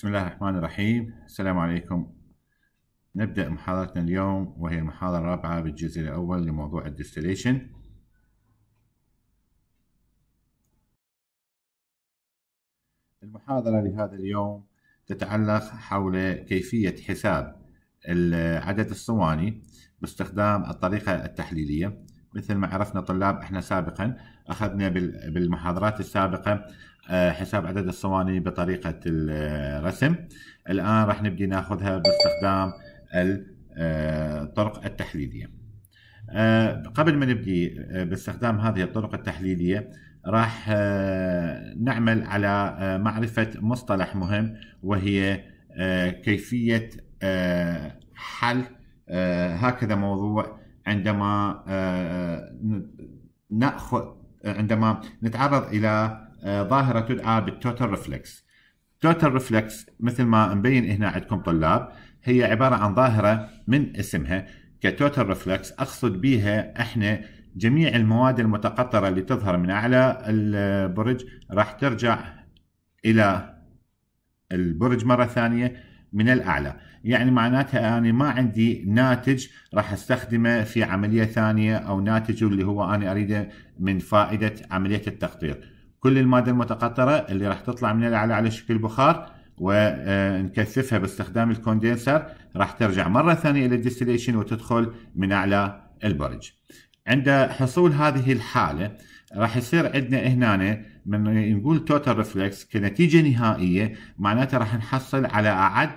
بسم الله الرحمن الرحيم. السلام عليكم. نبدأ محاضرتنا اليوم وهي المحاضرة الرابعة بالجزء الأول لموضوع الديستليشن. المحاضرة لهذا اليوم تتعلق حول كيفية حساب عدد الصواني باستخدام الطريقة التحليلية. مثل ما عرفنا طلاب إحنا سابقا أخذنا بالمحاضرات السابقة آه، حساب عدد الصواني بطريقة الرسم. الآن راح نبدي ناخذها باستخدام الطرق آه، التحليلية. آه، قبل ما نبدي باستخدام هذه الطرق التحليلية راح نعمل على معرفة مصطلح مهم وهي كيفية حل هكذا موضوع عندما نأخذ عندما نتعرض إلى آه، ظاهرة تدعى بال total reflux total reflux مثل ما مبين هنا عندكم طلاب هي عبارة عن ظاهرة من اسمها ك total reflux أقصد بها إحنا جميع المواد المتقطرة اللي تظهر من أعلى البرج راح ترجع إلى البرج مرة ثانية. من الأعلى. يعني معناتها أنا ما عندي ناتج راح أستخدمه في عملية ثانية أو ناتج اللي هو أنا أريده من فائدة عملية التقطير كل المادة المتقطرة اللي راح تطلع من الأعلى على شكل بخار ونكثفها باستخدام ال condenser راح ترجع مرة ثانية إلى ال distillation وتدخل من أعلى البرج. عند حصول هذه الحالة راح يصير عندنا هنا من نقول total reflux كنتيجة نهائية معناتها راح نحصل على أعد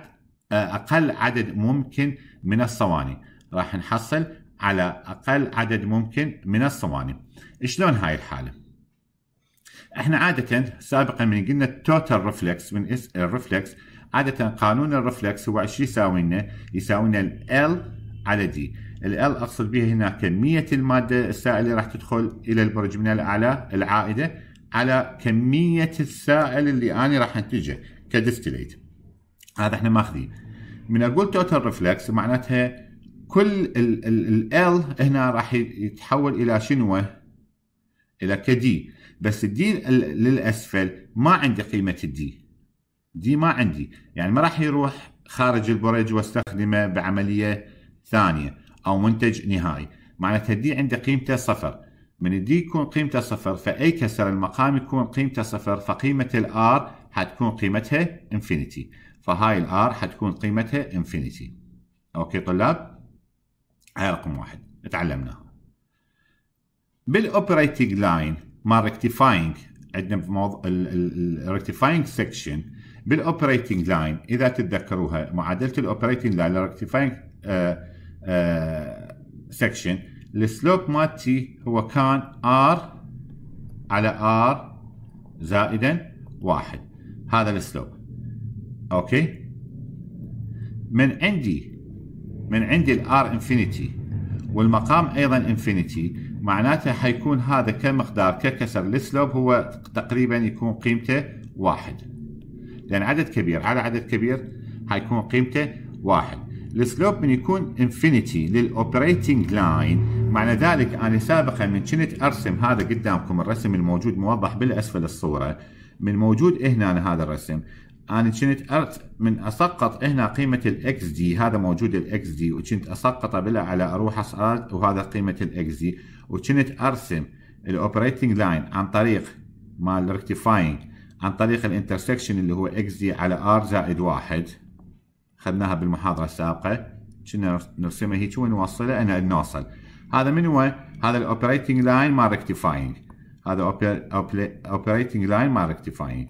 أقل عدد ممكن من الصواني. راح نحصل على أقل عدد ممكن من الصواني. شلون هاي الحالة؟ إحنا عادة سابقا من قلنا ال total reflux من اس ال reflux عادة قانون ال reflux هو إيش يساوي لنا؟ يساوي لنا L على D L أقصد به هنا كمية المادة السائلة راح تدخل إلى البرج من الأعلى العائدة. على كمية السائل اللي أنا راح أنتجه ك distillate. هذا إحنا ماخذين. من أقول total reflux معناتها كل ال L هنا راح يتحول إلى شنو؟ إلى ك D. بس ال D للأسفل ما عندي قيمة ال D D ما عندي. يعني ما راح يروح خارج البرج واستخدمه بعملية ثانية أو منتج نهائي. معناتها ال D عندي قيمته صفر. من ال D يكون قيمته صفر فأي كسر المقام يكون قيمته صفر فقيمة ال R حتكون قيمتها infinity فهاي ال R حتكون قيمتها infinity. okay طلاب؟ هاي رقم واحد تعلمناها بال operating line مال rectifying عندنا في موضوع ال rectifying section بال operating line إذا تتذكروها معادلة ال operating line ال rectifying section ال slope مالتي هو كان R على R زائدا واحد. هذا ال slope. okay؟ من عندي من عندي ال R infinity والمقام أيضا infinity معناته حيكون هذا كمقدار ككسر. ال slope هو تقريبا يكون قيمته واحد. لأن عدد كبير. على عدد كبير حيكون قيمته واحد. ال slope من يكون infinity لل operating line معنى ذلك أنا سابقا من كنت أرسم هذا قدامكم الرسم الموجود موضح بالأسفل الصورة من موجود هنا هذا الرسم. أنا كنت أرت من أسقط هنا قيمة ال XD هذا موجود ال XD وكنت اسقطه بلا على أروح اصعد وهذا قيمة ال XD وكنت أرسم ال operating line عن طريق مال rectifying عن طريق ال intersection اللي هو XD على R زائد واحد. اخذناها بالمحاضرة السابقة. كنا نرسمها هيك ونوصلها أنا نوصل. هذا من هو؟ هذا ال operating line مال rectifying هذا operating line مال rectifying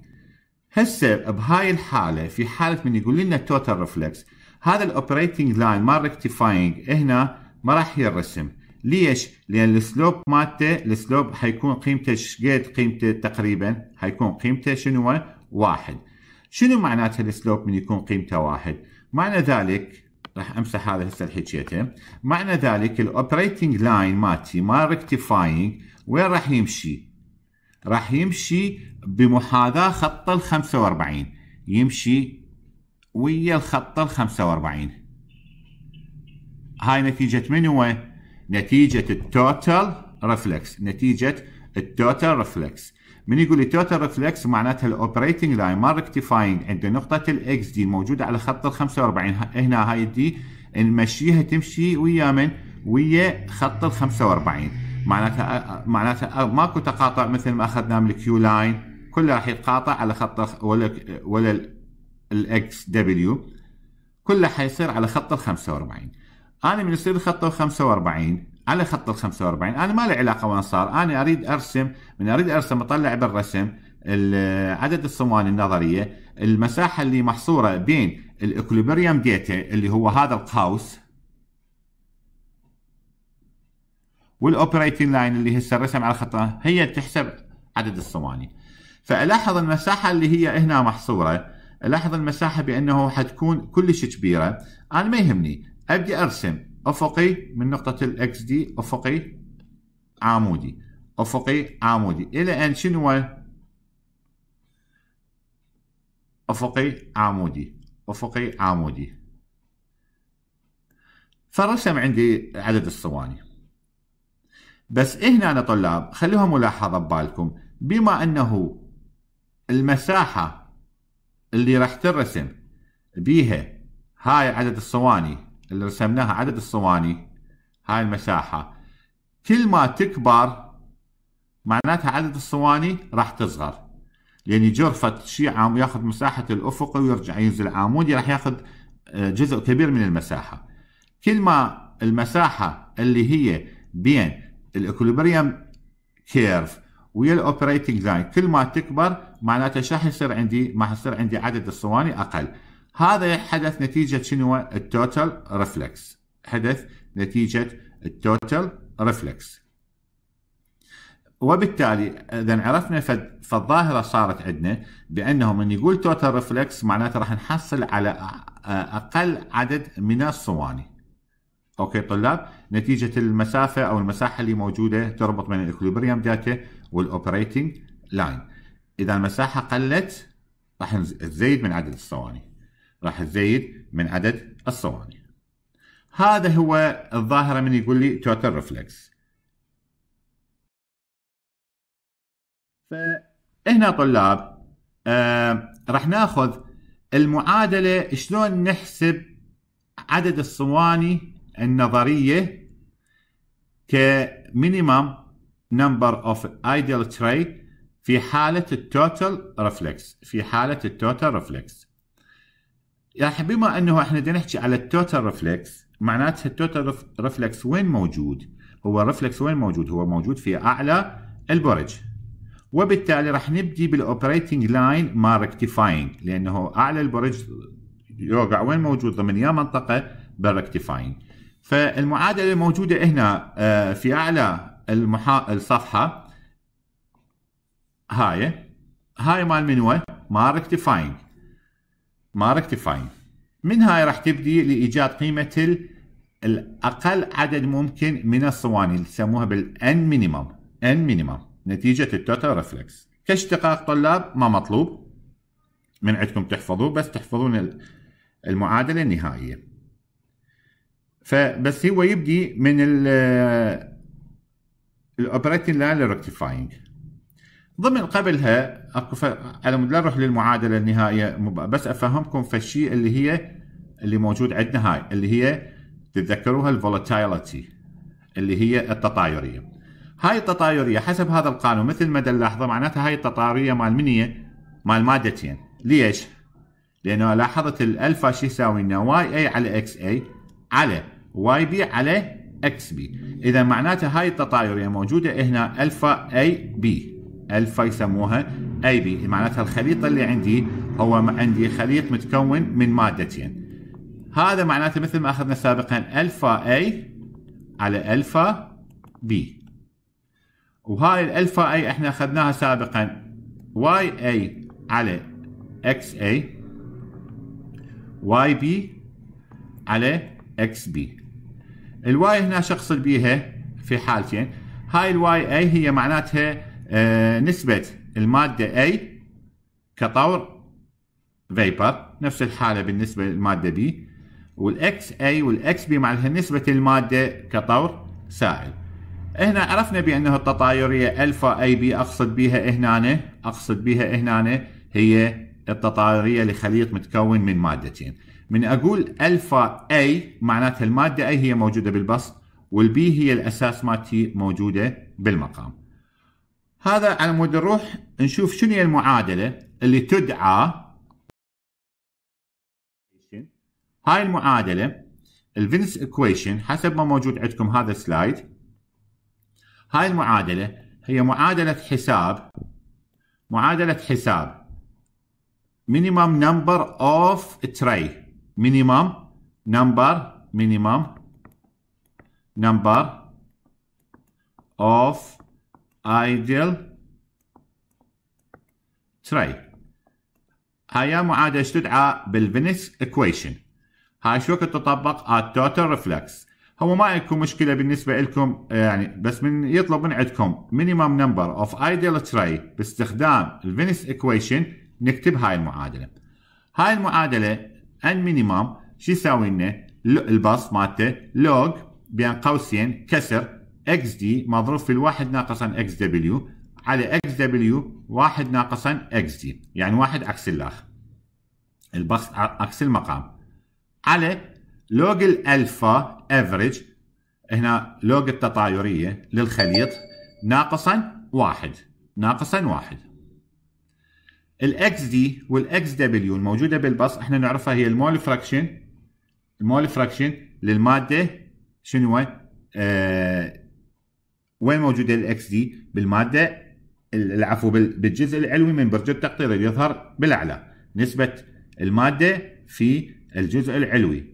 هسه بهاي الحالة في حالة من يقول لنا total reflux هذا ال operating line مال rectifying هنا ما راح يرسم ليش؟ لأن ال slope مالته ال slope حيكون قيمته إيش قد قيمته تقريبا؟ حيكون قيمته شنو؟ واحد. شنو معناته ال slope من يكون قيمته واحد؟ معنى ذلك راح أمسح هذا هسه حكيته معنى ذلك ال operating line مالتي مال rectifying وين راح يمشي؟ راح يمشي بمحاذاة خط ال 45 يمشي ويا الخط ال 45 هاي نتيجة من هو؟ نتيجة ال total reflux نتيجة ال total reflux من يقول لي total reflux معناتها ال operating line مال rectifying عند نقطة ال xD الموجوده على خط ال 45 هنا هاي ال D نمشيها تمشي ويا من؟ ويا خط ال 45 معناتها معناتها ماكو تقاطع مثل ما اخذنا من ال q line كله راح يتقاطع على خط ولا ولا الاكس دبليو كله حيصير على خط ال 45 أنا من يصير خط ال 45 على خط ال 45 أنا ما لي علاقة وين صار. أنا أريد أرسم من أريد أرسم أطلع بالرسم عدد الصواني النظرية. المساحة اللي محصورة بين ال equilibrium data اللي هو هذا القوس وال operating line اللي هسه الرسم على خطها هي تحسب عدد الصواني. فألاحظ المساحة اللي هي هنا محصورة. ألاحظ المساحة بأنه حتكون كلش كبيرة. أنا ما يهمني. أبدي أرسم. أفقي من نقطة ال xD أفقي عمودي. أفقي عمودي. إلى أن شنو أفقي عمودي. أفقي عمودي. فرسم عندي عدد الصواني. بس هنا أنا طلاب خلوها ملاحظة ببالكم. بما أنه المساحة اللي راح ترسم بيها هاي عدد الصواني اللي رسمناها عدد الصواني هاي المساحة كل ما تكبر معناتها عدد الصواني راح تصغر يعني جرفة شيء عام ياخذ مساحة الأفقي ويرجع ينزل عمودي راح ياخذ آه، جزء كبير من المساحة كل ما المساحة اللي هي بين ال equilibrium curve ويا ال operating line كل ما تكبر معناته إيش راح يصير عندي؟ ما يصير عندي عدد الصواني أقل. هذا حدث نتيجة شنو؟ ال total reflux. حدث نتيجة ال total reflux. وبالتالي إذا عرفنا فالظاهرة صارت عندنا بأنه من يقول total reflux معناته راح نحصل على أقل عدد من الصواني. أوكي طلاب نتيجة المسافة أو المساحة اللي موجودة تربط بين ال equilibrium data وال operating line إذا المساحة قلت راح تزيد من عدد الصواني راح تزيد من عدد الصواني. هذا هو الظاهرة من يقول لي total reflux فهنا طلاب آه راح ناخذ المعادلة شلون نحسب عدد الصواني النظرية ك minimum number of ideal tray في حالة ال total reflux في حالة ال total reflux يعني بما انه إحنا بدنا نحكي على ال total reflux معناتها ال total reflux وين موجود؟ هو ال reflux وين موجود؟ هو موجود في أعلى البرج. وبالتالي راح نبدي بال operating line مال rectifying لأنه أعلى البرج يوقع وين موجود؟ ضمن يا منطقة بال rectifying فالمعادلة الموجوده هنا آه، في أعلى المحا... الصفحة. هاي. هاي مال منو مال rectifying مال rectifying من هاي راح تبدي لإيجاد قيمة الأقل عدد ممكن من الصواني اللي يسموها بال N minimum N minimum نتيجة ال total reflux. كاشتقاق طلاب ما مطلوب. من عندكم تحفظوه بس تحفظون المعادلة النهائية. فبس هو يبدي من ال operating line لل rectifying ضمن قبلها اكو على مود لا نروح للمعادلة النهائية بس أفهمكم فالشيء اللي هي اللي موجود عندنا هاي اللي هي تتذكروها ال volatility اللي هي التطايرية. هاي التطايرية حسب هذا القانون مثل ما نلاحظه معناتها هاي التطايرية مال منيه مال مادتين. ليش؟ لأنه لاحظت الالفا شو يساوي لنا واي اي على إكس اي على واي بي على إكس بي إذا معناته هاي التطايرية موجودة هنا alpha AB alpha يسموها AB معناتها الخليط اللي عندي هو عندي خليط متكون من مادتين. هذا معناته مثل ما أخذنا سابقا alpha A على alpha B وهاي ال alpha A إحنا أخذناها سابقا yA على xA yB على xB ال y هنا شخص بيها في حالتين. هاي ال yA هي معناتها نسبة المادة A كطور vapor نفس الحالة بالنسبة للمادة B وال xA وال xB معناتها نسبة المادة كطور سائل. هنا عرفنا بأنه التطايرية alpha AB أقصد بها هنا أقصد بها هنا هي التطايرية لخليط متكون من مادتين. من أقول alpha A معناتها المادة A هي موجودة بالبسط وال B هي الأساس مالتي موجودة بالمقام. هذا على مود نروح نشوف شنو هي المعادلة اللي تدعى هاي المعادلة ال Fenske equation حسب ما موجود عندكم هذا ال slide. هاي المعادلة هي معادلة حساب معادلة حساب. Minimum number of tray. Minimum number minimum number of ideal tray هاي معادلة تدعى بال Fenske equation. هاي شو تطبق؟ على ال total reflux هو ما يكون مشكلة بالنسبة لكم يعني بس من يطلب من عندكم minimum number of ideal tray باستخدام ال Fenske equation نكتب هاي المعادلة. هاي المعادلة N minimum شو يساوي لنا؟ البسط مالته log بين قوسين كسر X D مضروب في الواحد ناقصا إكس دبليو على إكس دبليو واحد ناقصا X D يعني واحد عكس الآخر البسط عكس المقام. على log ال alpha average هنا log التطايرية للخليط ناقصا واحد ناقصا واحد. ال X D وال X W الموجودة بالبسط إحنا نعرفها هي ال mole fraction ال mole fraction للمادة شنو آه وين موجوده ال X D؟ بالمادة العفو بالجزء العلوي من برج التقطير اللي يظهر بالأعلى. نسبة المادة في الجزء العلوي.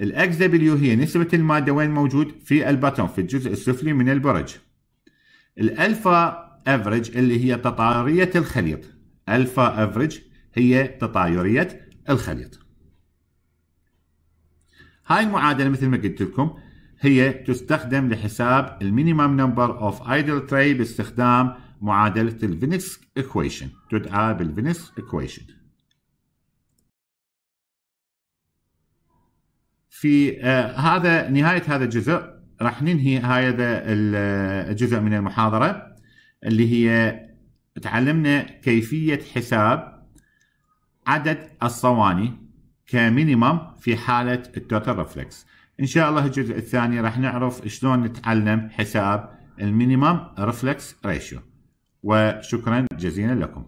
ال X W هي نسبة المادة وين موجود؟ في ال bottom في الجزء السفلي من البرج. ال alpha average اللي هي تطارية الخليط. alpha average هي تطايرية الخليط. هاي المعادلة مثل ما قلت لكم هي تستخدم لحساب ال minimum number of ideal tray باستخدام معادلة ال Fenske equation تدعى بال Fenske equation في آه هذا نهاية هذا الجزء راح ننهي هذا الجزء من المحاضرة اللي هي تعلمنا كيفية حساب عدد الصواني ك minimum في حالة ال total reflux إن شاء الله الجزء الثاني راح نعرف شلون نتعلم حساب ال minimum reflux ratio. وشكرا جزيلا لكم.